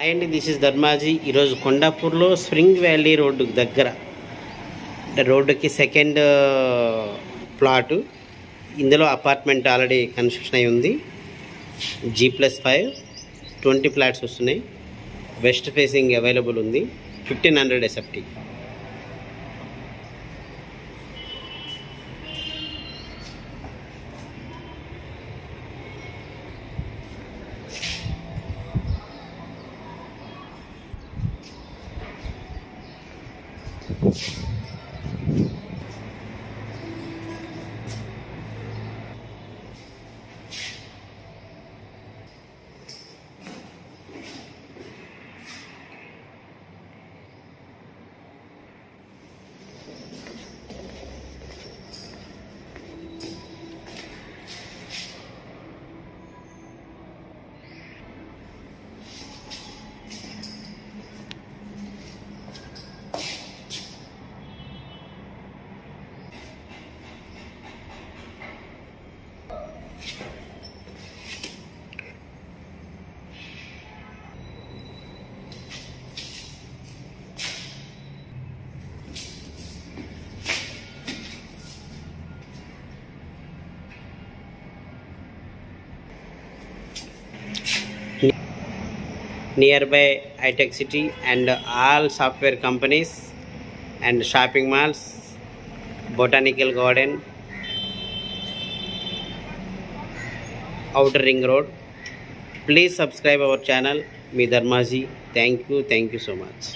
Hi అండి this is Dharmaji. ఈరోజు కొండాపూర్లో spring valley road దగ్గర. రోడ్డుకి సెకండ్ ప్లాటు. ఇందులో అపార్ట్మెంట్ ఆల్రెడీ కన్స్ట్రక్షన్ అయి ఉంది. G plus five twenty flats వస్తున్నాయి. వెస్ట్ ఫేసింగ్ అవైలబుల్ ఉంది. Fifteen hundred SFT. The. Nearby high-tech city and all software companies and shopping malls botanical garden outer ring road. Please subscribe our channel me dharmaji thank you thank you so much